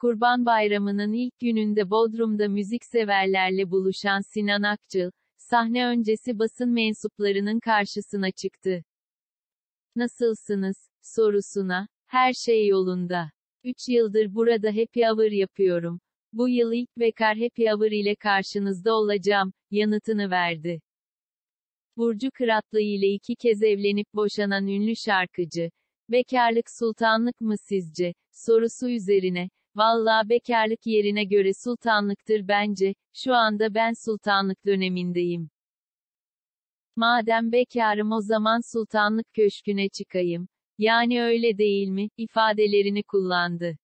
Kurban Bayramı'nın ilk gününde Bodrum'da müzikseverlerle buluşan Sinan Akçıl, sahne öncesi basın mensuplarının karşısına çıktı. Nasılsınız? sorusuna, her şey yolunda. 3 yıldır burada happy hour yapıyorum. Bu yıl ilk bekar happy hour ile karşınızda olacağım, yanıtını verdi. Burcu Kıratlı ile iki kez evlenip boşanan ünlü şarkıcı, bekarlık sultanlık mı sizce, sorusu üzerine, valla bekarlık yerine göre sultanlıktır bence, şu anda ben sultanlık dönemindeyim. Madem bekarım o zaman sultanlık köşküne çıkayım. Yani öyle değil mi, ifadelerini kullandı.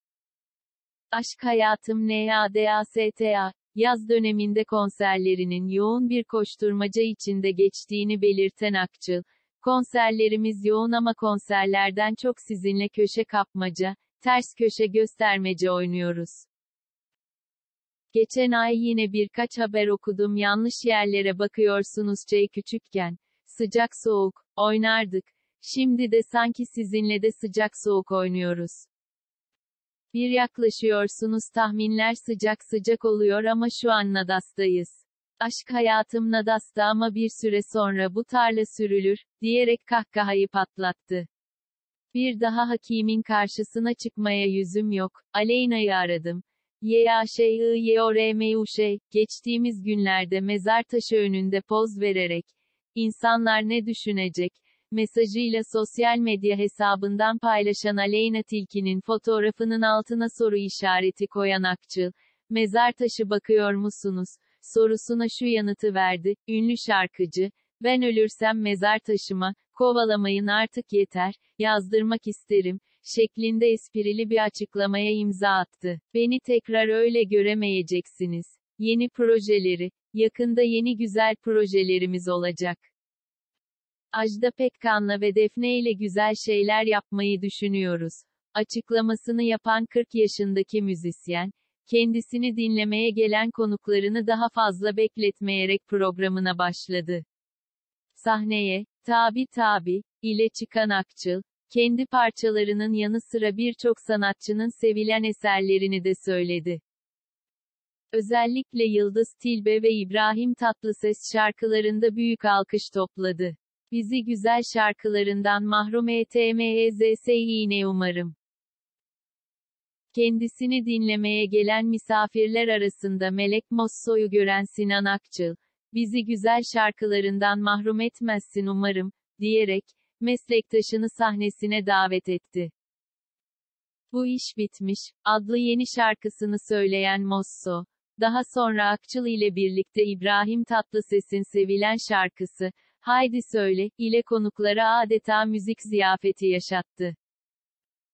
Aşk hayatım NADASTA, yaz döneminde konserlerinin yoğun bir koşturmaca içinde geçtiğini belirten Akçıl, konserlerimiz yoğun ama konserlerden çok sizinle köşe kapmaca, ters köşe göstermece oynuyoruz. Geçen ay yine birkaç haber okudum yanlış yerlere bakıyorsunuz Ç küçükken. Sıcak soğuk, oynardık. Şimdi de sanki sizinle de sıcak soğuk oynuyoruz. Bir yaklaşıyorsunuz tahminler sıcak sıcak oluyor ama şu an Nadas'tayız. Aşk hayatım Nadas'ta ama bir süre sonra bu tarla sürülür, diyerek kahkahayı patlattı. Bir daha hakimin karşısına çıkmaya yüzüm yok, Aleyna'yı aradım. Ya y o r m u şey, geçtiğimiz günlerde mezar taşı önünde poz vererek, insanlar ne düşünecek, mesajıyla sosyal medya hesabından paylaşan Aleyna Tilki'nin fotoğrafının altına soru işareti koyan Akçıl, mezar taşı bakıyor musunuz, sorusuna şu yanıtı verdi, ünlü şarkıcı, ben ölürsem mezar taşıma, kovalamayın artık yeter, yazdırmak isterim, şeklinde esprili bir açıklamaya imza attı. Beni tekrar öyle göremeyeceksiniz. Yeni projeleri, yakında yeni güzel projelerimiz olacak. Ajda Pekkan'la ve Defne ile güzel şeyler yapmayı düşünüyoruz. Açıklamasını yapan 40 yaşındaki müzisyen, kendisini dinlemeye gelen konuklarını daha fazla bekletmeyerek programına başladı. Sahneye, Tabi Tabi, ile çıkan Akçıl, kendi parçalarının yanı sıra birçok sanatçının sevilen eserlerini de söyledi. Özellikle Yıldız Tilbe ve İbrahim Tatlıses şarkılarında büyük alkış topladı. Bizi güzel şarkılarından mahrum etmezse yine umarım. Kendisini dinlemeye gelen misafirler arasında Melek Mosso'yu gören Sinan Akçıl, bizi güzel şarkılarından mahrum etmezsin umarım, diyerek, meslektaşını sahnesine davet etti. Bu iş bitmiş, adlı yeni şarkısını söyleyen Mosso, daha sonra Akçıl ile birlikte İbrahim Tatlıses'in sevilen şarkısı, Haydi Söyle, ile konuklara adeta müzik ziyafeti yaşattı.